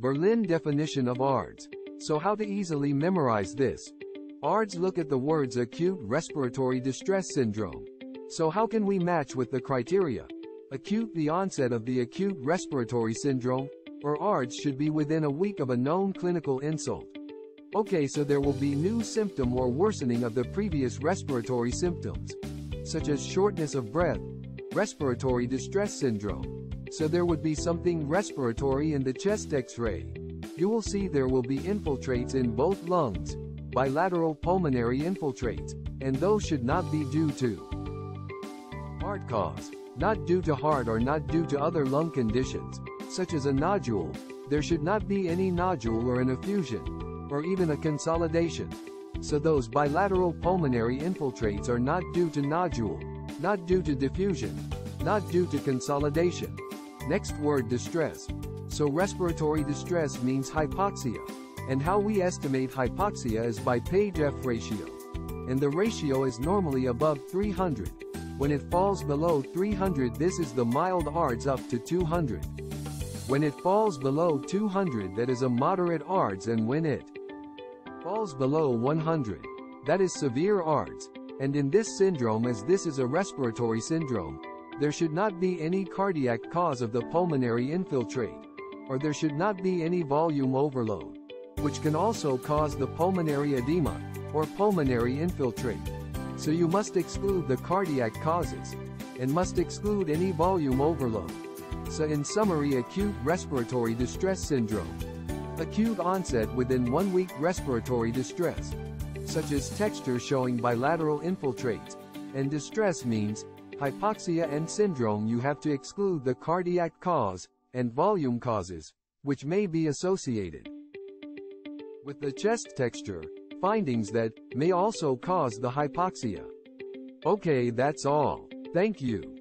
Berlin definition of ARDS. So how to easily memorize this? ARDS look at the words acute respiratory distress syndrome. So how can we match with the criteria? Acute the onset of the acute respiratory syndrome, or ARDS should be within a week of a known clinical insult. Okay so there will be new symptom or worsening of the previous respiratory symptoms, such as shortness of breath, respiratory distress syndrome. So there would be something respiratory in the chest x-ray. You will see there will be infiltrates in both lungs, bilateral pulmonary infiltrates, and those should not be due to heart cause not due to heart or not due to other lung conditions, such as a nodule, there should not be any nodule or an effusion, or even a consolidation. So those bilateral pulmonary infiltrates are not due to nodule, not due to diffusion, not due to consolidation. Next word distress. So respiratory distress means hypoxia. And how we estimate hypoxia is by page-F ratio. And the ratio is normally above 300. When it falls below 300 this is the mild ARDS up to 200. When it falls below 200 that is a moderate ARDS and when it falls below 100, that is severe ARDS. And in this syndrome as this is a respiratory syndrome, there should not be any cardiac cause of the pulmonary infiltrate, or there should not be any volume overload, which can also cause the pulmonary edema, or pulmonary infiltrate so you must exclude the cardiac causes, and must exclude any volume overload. So in summary acute respiratory distress syndrome. Acute onset within one week respiratory distress, such as chest x-ray showing bilateral infiltrates, and distress means, hypoxia and syndrome you have to exclude the cardiac cause, and volume causes, which may be associated with the chest x-ray, findings that may also cause the hypoxia. Okay that's all. Thank you.